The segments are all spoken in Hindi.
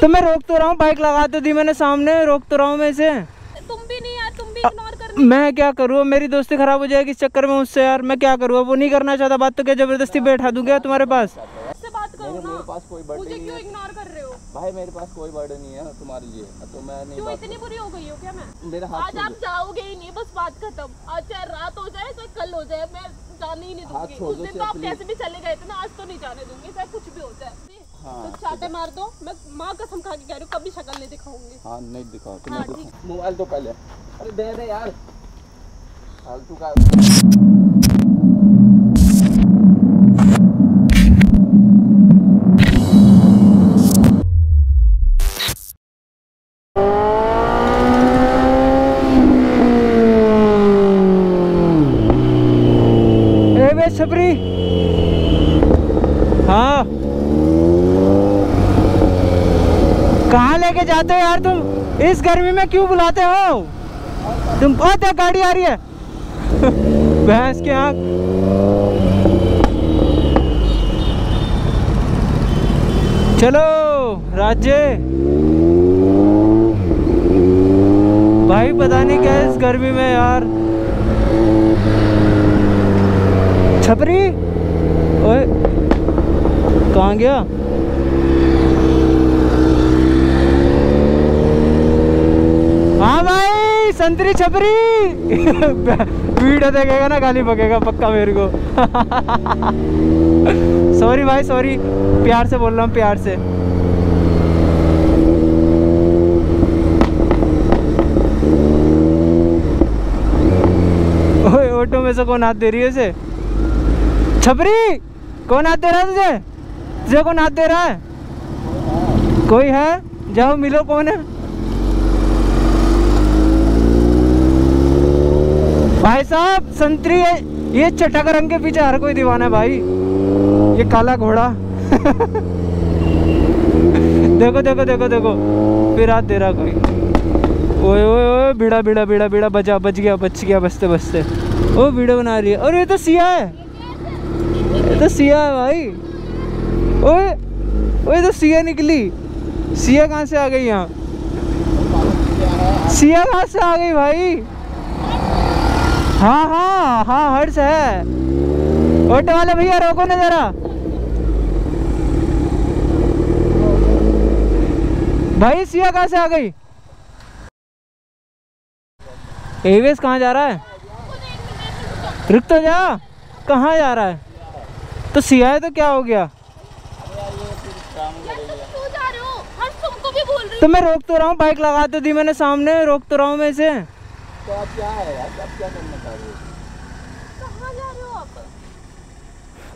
तो मैं रोक तो रहा हूँ बाइक लगा तो दी मैंने सामने रोक तो रहा हूँ मैं इसे। तुम भी नहीं यार तुम भी इग्नोर कर मैं क्या करूँ? मेरी दोस्ती खराब हो जाएगी इस चक्कर में उससे यार। मैं क्या करूँ? वो नहीं करना चाहता। बात तो क्या ज़बरदस्ती बैठा दूँगा तुम्हारे पास? ना। मेरे पास कोई बर्थडे मुझे नहीं क्यों है। इग्नोर कर रहे हो? भाई मेरे पास कोई बर्थडे नहीं है तुम्हारे लिए। तो मैं नहीं क्यों इतनी बुरी हो गई हो क्या मैं? मेरा हाथ आज आप जाओगे ही नहीं बस बात खत्म। आज चाहे रात हो जाए चाहे कल हो जाए मैं जाने ही नहीं दूँगी। उस दिन तो आप। कैसे भी चले गए थे ना आज तो नहीं जाने दूँगी चाहे कुछ भी हो जाए। हाँ, तो चाटे मार दो। मैं माँ कसम खा के कह रही हूँ कभी शक्ल नहीं दिखाऊँगी। हाँ नहीं दिखाओ हाँ। दिखाओ मोबाइल तो पहले। अरे दे दे यार। फालतू का छपरी। हाँ। कहाँ लेके जाते हो यार तुम? इस गर्मी में क्यों बुलाते हो? तुम बहुत है गाड़ी आ रही है। भैंस की आँख। चलो, राज्य। भाई पता नहीं क्या है इस गर्मी में यार। छपरी? ओए, कहाँ गया? हाँ भाई, संतरी छपरी। वीडियो देखेगा ना, गाली पकेगा पक्का मेरे को। सॉरी भाई सॉरी प्यार से बोल रहा हूँ, प्यार से। ओए, ऑटो में से कौन हाथ दे रही है उसे छपरी, कौन हाथ दे रहा है तुझे? तुझे कौन हाथ दे रहा है? कोई है? जाओ, मिलो कौन है? भाई साहब, संतरी है। ये चटक रंग के पीछे हर कोई दीवाना है भाई। ये काला घोड़ा। देखो देखो देखो देखो। फिर हाथ दे रहा कोई। ओए ओए ओए, बीड़ा बीड़ा बीड़ा बीड़ा बचा बच गया बच गया बचते बचते ओ, वीडियो बना रही है। और ये तो सिया है। तो सिया है भाई। ओए ओए तो सिया निकली। सिया कहाँ से आ गई यहाँ? सिया कहाँ से आ गई भाई? हाँ हाँ हाँ हर्ष है। ऑटो वाले भैया, रोको ना जरा। भाई, सिया कहाँ से आ गई? एवेस कहाँ जा रहा है? रुक तो जा। कहाँ जा रहा है? तो सिया है तो क्या हो गया? क्यों जा रहे हो हर तुमको भी बोल रही तो मैं रोक तो रहा हूँ बाइक लगा तो दी मैंने सामने रोक तो रहा हूँ मैं इसे। तो आप क्या है आप क्या करना चाह रहे हो? जा रहे हो आप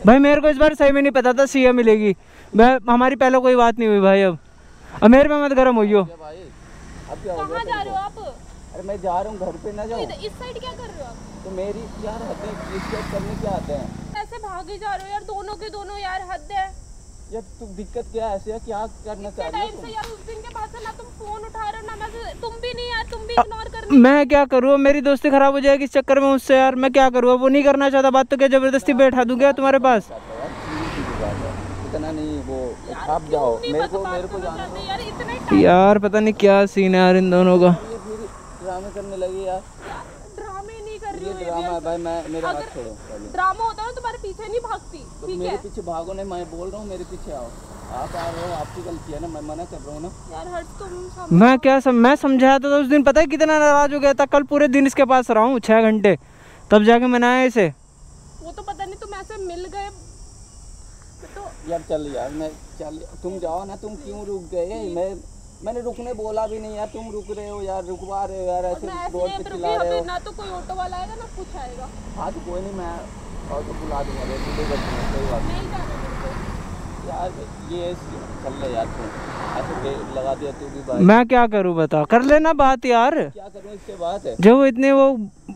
भाई मेरे को इस बार सही में नहीं पता था सीए मिलेगी। मैं हमारी पहले कोई बात नहीं हुई भाई अब। अब मेरे में मत गर्म क्या हो जा रहे हो आप? अरे मैं जा रहा हूँ घर पे ना जाऊँ इस साइड क्या कर रहे हो आप? तो मेरी यार हदें करने क्या आते हैं? भागे जा रहे हो यार दोनों के दोनों यार हद है। यार तू दिक्कत क्या है ऐसे है क्या करना चाह रही टाइम हो से यार उस दिन के बाद से ना तुम फ़ोन उठा रहे हो ना मैसेज तुम भी नहीं यार तुम भी इग्नोर कर रहे मैं क्या करूँ? अब मेरी दोस्ती खराब हो जाएगी इस चक्कर में उससे यार। मैं क्या करूँ? अब वो नहीं करना चाहता। बात तो क्या ज़बरदस्ती बैठा दूँगा तुम्हारे पास? है। इतना नहीं वो छाप जाओ मेरे को मेरे को जाना यार इतने यार पता नहीं क्या सीन है यार इन दोनों का। ड्रामे करने लगी यार ड्रामे नहीं कर रही ये हूँ ड्रामा है भाई मैं मेरा हाथ छोड़ो ड्रामा होता है ना तुम्हारे पीछे नहीं भागती तो ठीक मेरे है? पीछे भागो नहीं मैं बोल रहा हूँ मेरे पीछे आओ। आप आ रहे हो आपकी गलती है ना मैं मना कर रहा हूँ ना। यार हट तुम मैं क्या सम, मैं समझाया था तो उस दिन पता है कितना नाराज़ हो गया था कल पूरे दिन इसके पास रहा हूँ छः घंटे। तब जाके मनाया इसे। वो तो पता नहीं तुम ऐसे मिल गए। तो यार चल यार मैं चल तुम जाओ ना तुम क्यों रुक गए? मैं मैंने रुकने बोला भी नहीं यार तुम रुक रहे हो यार रुकवा रहे हो यार ऐसे रोड पे चिल्ला रहे हो। ना तो कोई ऑटो वाला आएगा ना कुछ आएगा। हाँ तो कोई नहीं मैं और तो बुला दूँगा रे कोई बात नहीं कोई बात नहीं जाना मेरे को नहीं यार ये चल ले यार ऐसे लगा दिया तू भी भाई। मैं क्या करूँ बता? कर लेना बात यार। क्या करूँ इसके बाद है जो वो इतने वो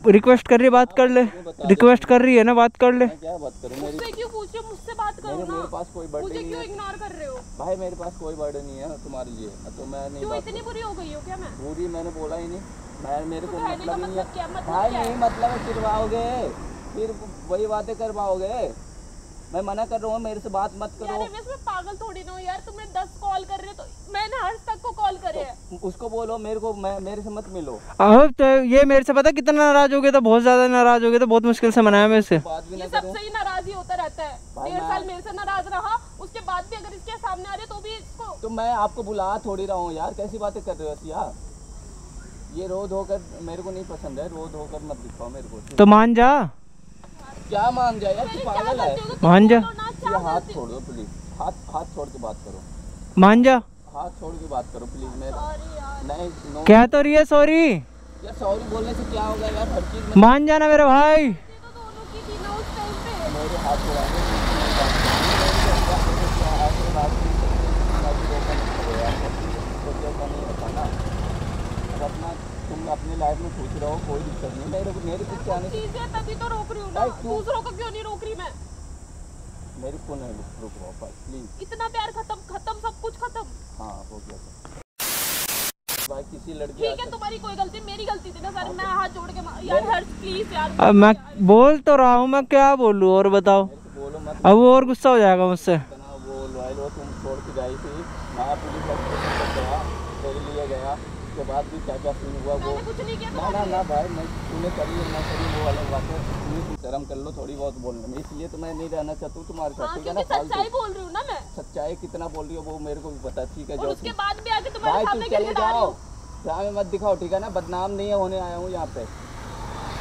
रिक्वेस्ट कर रही है बात कर ले। रिक्वेस्ट कर रही है ना बात कर ले। क्या बात करूँ? मेरी क्यों पूछ रहे मुझसे बात करो मेरे ना। मेरे पास कोई बर्थडे नहीं क्यों इग्नोर कर रहे हो? भाई मेरे पास कोई बर्थडे नहीं है तुम्हारे लिए। तो मैं नहीं क्यों इतनी बुरी हो गई हो क्या मैं? पूरी मैंने बोला ही नहीं। मैं मेरे को मतलब ही नहीं मतलब क्या है मतलब भाई क्या नहीं मतलब है फिर वही बातें करवाओगे। मैं मना कर रहा हूँ मेरे से बात मत यार करो मैं पागल थोड़ी ना यार तुम्हें दस कॉल कर रहे हो तो मैंने हर्ष तक को कॉल करे हैं। उसको बोलो मेरे को मैं मेरे से मत मिलो। अब तो ये मेरे से पता कितना नाराज़ हो गया था बहुत ज़्यादा नाराज़ हो गया था बहुत मुश्किल से मनाया मैं इससे बात भी ये ना करो। सबसे ही नाराज़ ही होता रहता है। डेढ़ साल मेरे से नाराज़ रहा उसके बाद भी अगर इसके सामने आ रहे तो भी इसको तो मैं आपको बुला थोड़ी रहा हूँ यार कैसी बातें कर रहे हो यार ये रोज होकर मेरे को नहीं पसंद है रोज होकर मत दिखाओ मेरे को। तो मान जा। क्या मान जाए यार? तू पागल है। मान जा। हाथ छोड़ दो प्लीज़ हाथ हाथ छोड़ के बात करो। मान जा। हाथ छोड़ के बात करो प्लीज़ मेरा। नहीं क्या तो रही है सॉरी यार सॉरी बोलने से क्या होगा यार? हर चीज़ में मान जाना मेरे भाई। तो दोनों की थी ना उस टाइम पे। मेरे हाथ छुड़ाने अपनी लाइफ में खुश रहो कोई दिक्कत नहीं। मेरे को मेरे पीछे आने से चीज़ें तभी तो रोक रही हूँ ना। दूसरों को क्यों नहीं रोक रही मैं? मेरे को नहीं रुक रुक बस प्लीज़ इतना प्यार खत्म खत्म सब कुछ खत्म। हाँ हो गया। भाई किसी लड़की ठीक है तुम्हारी कोई गलती मेरी गलती थी ना सर। मैं हाथ जोड़ के यार हर्ष प्लीज़ यार। अब मैं बोल तो रहा हूँ मैं क्या बोलूँ और बताओ। अब वो और गुस्सा हो जाएगा मुझसे। वो लॉयल हो तुम छोड़ के गई थी मैं पुलिस स्टेशन तक गया तेरे लिए गया उसके बाद भी क्या क्या सीन हुआ वो ना ना ना भाई मैं तूने करी मैं करी वो अलग बात है। तूने तू शर्म कर लो थोड़ी बहुत बोलने में। इसलिए तो मैं नहीं रहना चाहता हूँ तुम्हारे साथ हाँ ठीक है ना? सच्चाई बोल रही हूँ ना मैं। सच्चाई कितना बोल रही हो वो मेरे को भी पता ठीक है जो उसके बाद भी आके तुम्हारे सामने चले जाओ। ड्रामे मत दिखाओ ठीक है ना? बदनाम नहीं होने आया हूँ यहाँ पे।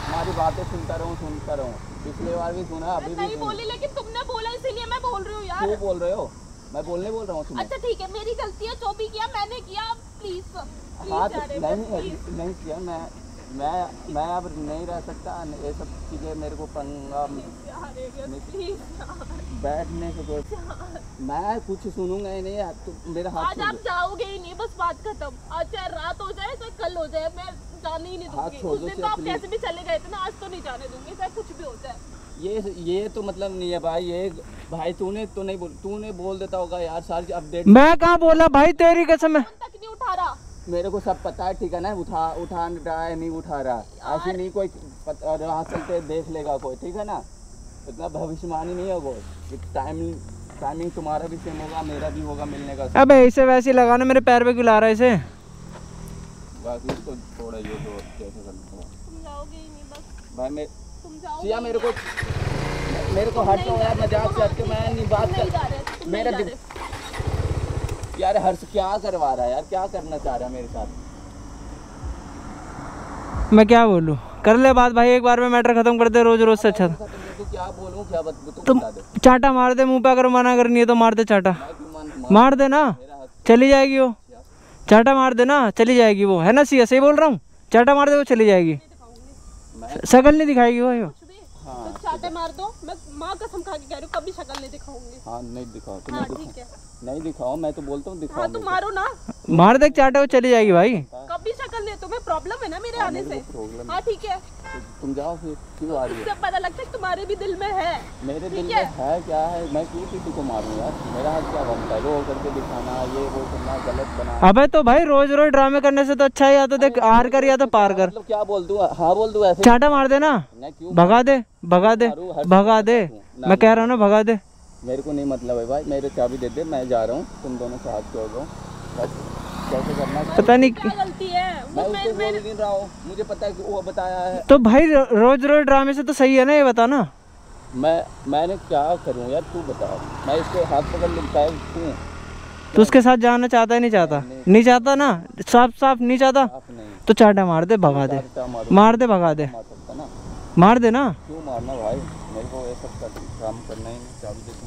हमारी बातें सुनता रहूँ सुनता रहूँ। पिछले बार भी सुना अभी भी बोली लेकिन तुमने बोला इसीलिए मैं बोल रही हूँ यार। बोल रहे हो? मैं बोलने बोल रहा हूँ अच्छा ठीक है मेरी गलती है जो भी किया मैंने किया। हाँ तो यार नहीं नहीं किया मैं मैं मैं अब नहीं रह सकता ये सब चीज़ें मेरे को पंगा बैठने से कोई मैं कुछ सुनूँगा ही नहीं तू मेरा हाथ आज आप जाओगे ही नहीं बस बात खत्म। आज चाहे रात हो जाए चाहे कल हो जाए मैं जाने ही नहीं हाथ दूँगी। उस दिन तो आप कैसे भी चले गए थे ना आज तो नहीं जाने दूँगी चाहे कुछ भी हो जाए। ये ये तो मतलब नहीं है भाई ये भाई तूने तो नहीं बोल तूने बोल देता होगा यार सारी अपडेट मैं कहाँ बोला भाई तेरी कसम है फ़ोन तक नहीं उठा रहा मेरे को सब पता है ठीक है ना? उठा उठा रहा है नहीं उठा रहा। ऐसे नहीं कोई राह चलते देख लेगा कोई ठीक है ना? इतना भविष्यवाणी नहीं है कोई टाइम टाइमिंग तुम्हारा भी सेम होगा मेरा भी होगा मिलने का। अबे इसे वैसे ही लगाना मेरे पैर पे क्यों ला रहा है इसे? बाकी तो थोड़ा ये तो कैसे करना होगा तुम जाओगे ही नहीं बस। भाई मैं तुम जाओगे सिया मेरे को मेरे को हट जाओ यार मज़ाक से हट के मैं नहीं बात कर मेरा यार हर्ष क्या करवा रहा है यार? क्या करना चाह रहा है मेरे साथ? मैं क्या बोलूँ? कर ले बात भाई एक बार में मैटर खत्म कर दे रोज रोज से अच्छा। था। तो क्या बोलूँ? क्या बत, तुम चाटा मार दे मुँह पे अगर मना करनी है तो मार दे चाटा। मार दे ना। चली जाएगी वो। चाटा मार दे ना चली जाएगी वो। है ना सिया? सही बोल रहा हूँ? चाटा मार दे वो चली जाएगी। शकल नहीं दिखाएगी वो हाँ। चाटे मार दो। मैं माँ कसम खा के कह रही हूँ कभी शक्ल नहीं दिखाऊँगी। हाँ नहीं दिखाओ तो हाँ है। नहीं दिखाओ मैं तो बोलता हूँ दिखाओ हाँ तो मारो ना। मार दे चाटा वो चली जाएगी भाई। कभी शक्ल नहीं तुम्हें प्रॉब्लम है ना मेरे आने से। प्रॉब्लम हाँ। ठीक है। तुम जाओ फिर क्यों आ रही है? इससे पता लगता है तुम्हारे भी दिल में है। मेरे दिल में है। है क्या है? मैं क्यों किसी को मारूं यार? मेरा हाथ क्या बनता है? रो करके दिखाना ये वो करना गलत बना अबे तो भाई रोज रोज ड्रामे करने से तो अच्छा है या तो देख आर कर या तो पार कर। मतलब क्या बोल दू? हाँ बोल दू ऐसे। चाटा मार दे ना मैं क्यों भगा दे भगा दे भगा दे। मैं कह रहा हूँ ना भगा दे। मेरे को नहीं मतलब है भाई मेरे चाबी दे दे मैं जा रहा हूँ। तुम दोनों से हाथ जोड़ रहा बस कैसे करना? है? पता नहीं गलती है? मैं उसको बोल नहीं रहा हूँ। मुझे पता है कि वो बताया है। तो भाई रोज रोज ड्रामे से तो सही है ना ये बता ना मैं मैंने क्या करूँ यार? तू बता। मैं इसके हाथ पकड़ लेता है क्यों तो उसके साथ जाना चाहता है नहीं चाहता? नहीं चाहता ना? साफ़ साफ़ नहीं चाहता? नहीं। तो चाटा मार दे भगा दे। मार दे भगा दे। मार सकता ना मार दे क्यों मारना भाई? मेरे को ये सब कर, काम करना ही नहीं चाबी दे तू।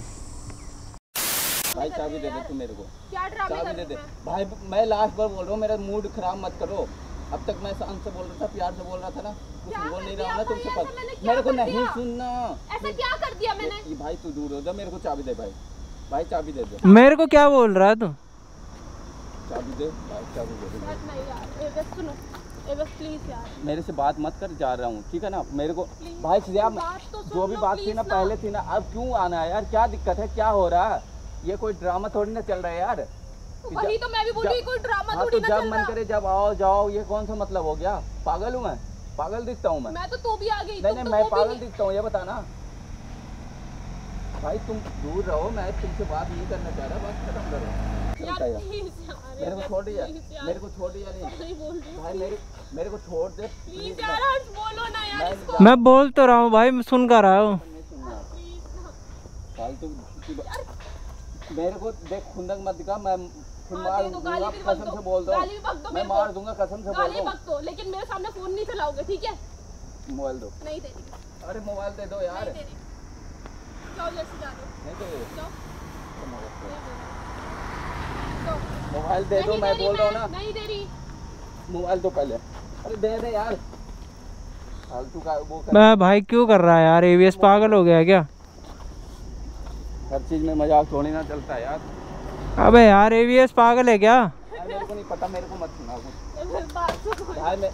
भाई चाबी दे दे तू मेरे को। क्या ड्रामे चाबी दे दे। भाई मैं लास्ट बार बोल रहा हूँ मेरा मूड खराब मत करो। अब तक मैं शांत से बोल रहा था प्यार से बोल रहा था ना कुछ बोल नहीं रहा ना तुमसे पता मेरे को नहीं सुनना। ऐसा क्या कर दिया मैंने? ये भाई तू दूर हो जा मेरे को चाबी दे भाई। भाई चाबी दे दे। मेरे को क्या बोल रहा है तू? चाबी दे भाई चाबी दे दे। बस नहीं यार ए सुनो। बस प्लीज़ यार। मेरे से बात मत कर जा रहा हूँ ठीक है ना? मेरे को भाई बात तो जो भी बात थी ना। पहले थी ना अब क्यों आना है यार? क्या दिक्कत है? क्या हो रहा? है ये कोई ड्रामा थोड़ी ना चल रहा है यार। वही तो मैं भी बोल रही कोई ड्रामा हाँ थोड़ी तो ना जब मन करे जब आओ जाओ ये कौन सा मतलब हो गया? पागल हूँ मैं पागल दिखता हूँ मैं। मैं तो तू भी आ गई नहीं नहीं तो मैं पागल दिखता हूँ ये बताना। भाई तुम दूर रहो मैं तुमसे बात नहीं करना चाह रहा बात खत्म करो। प्लीज़ यार मेरे को छोड़ दिया मेरे को छोड़ दिया नहीं। नहीं बोल रही हूँ। भाई मेरे मेरे को छोड़ दे प्लीज़ यार बोलो ना यार इसको। मैं बोल तो रहा हूँ भाई मैं सुन कर रहा हूँ। नहीं फालतू मेरे को देख खुंदक मत दिखा मैं हाँ, मार दूँगा कसम से बोल दो गाली भी बक दो मैं मार दूँगा कसम से बोल दो लेकिन मेरे सामने फ़ोन नहीं चलाओगे ठीक है? मोबाइल दो। नहीं दे अरे मोबाइल दे दो यार। नहीं दे रही जाओ। जैसे जा दो नहीं दे। तो मोबाइल दे। दे मैं बोल रहा हूँ ना। नहीं दे रही। मोबाइल दो पहले। अरे दे दे यार। फालतू का वो कर मैं भाई क्यों कर रहा है यार? एवीएस पागल हो गया है क्या? हर चीज़ में मज़ाक थोड़ी ना चलता है यार। अबे यार एवीएस पागल है क्या? मेरे को नहीं पता मेरे को मत सुना। भाई मैं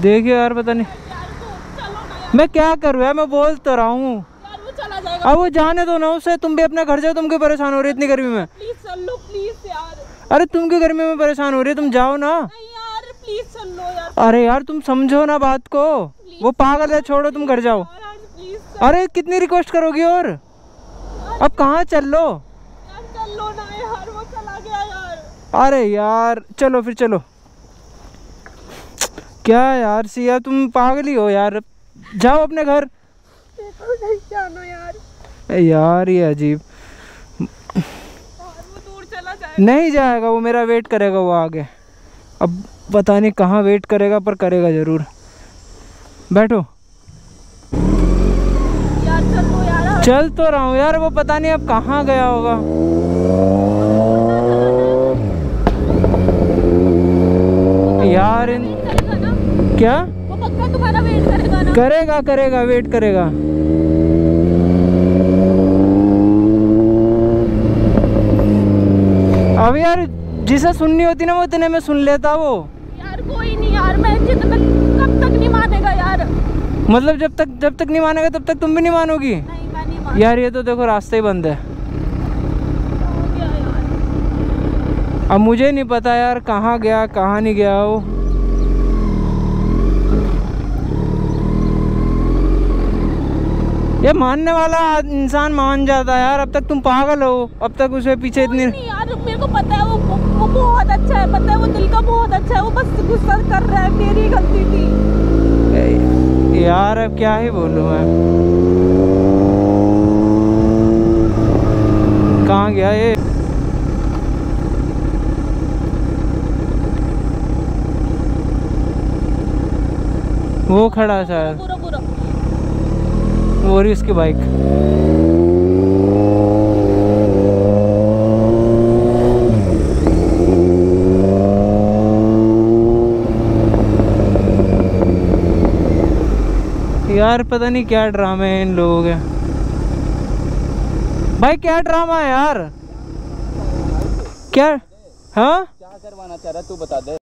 देखिए यार पता नहीं। तो मैं क्या करूँ यार? मैं बोल तो रहा। हूँ जाएगा। अब वो जाने दो ना उसे तुम भी अपने घर जाओ तुम क्यों परेशान हो रही इतनी गर्मी में? प्लीज़ चल लो प्लीज़ यार। अरे तुम क्यों गर्मी में परेशान हो रही हो? तुम जाओ ना। यार प्लीज़ चल लो यार। अरे यार तुम समझो ना बात को। वो पागल है छोड़ो तुम घर जाओ। अरे कितनी रिक्वेस्ट करोगी और? अब कहाँ चल लो? अरे यार चलो फिर चलो। क्या यार सिया तुम पागल ही हो यार। जाओ अपने घर। जानो यार यार ये अजीब। नहीं जाएगा वो मेरा वेट करेगा वो आगे। अब पता नहीं कहाँ वेट करेगा पर करेगा ज़रूर। बैठो। यार चल यार चल तो रहा हूँ यार वो पता नहीं अब कहाँ गया होगा। यार इन क्या? वो पक्का तुम्हारा वेट करेगा ना? करेगा करेगा वेट करेगा। अब यार जिसे सुननी होती ना वो इतने में सुन लेता वो। यार कोई नहीं यार मैं जितना कब तक नहीं मानेगा यार। मतलब जब तक जब तक नहीं मानेगा तब तक तुम भी नहीं मानोगी? नहीं नहीं मान यार ये तो देखो रास्ता ही बंद है। अब मुझे नहीं पता यार कहाँ गया कहाँ नहीं गया वो। ये मानने वाला इंसान मान जाता है यार अब तक तुम पागल हो अब तक उसे पीछे इतनी नहीं यार मेरे को पता है वो वो बहुत अच्छा है पता है वो दिल का बहुत अच्छा है वो बस गुस्सा कर रहा है मेरी गलती थी। यार अब क्या ही बोलूँ मैं। कहाँ गया ये? वो खड़ा शायद। वो रही उसकी बाइक यार, पता नहीं क्या ड्रामे हैं इन लोगों के। भाई, क्या ड्रामा है यार? क्या? हाँ? क्या करवाना चाह रहा तू बता दे।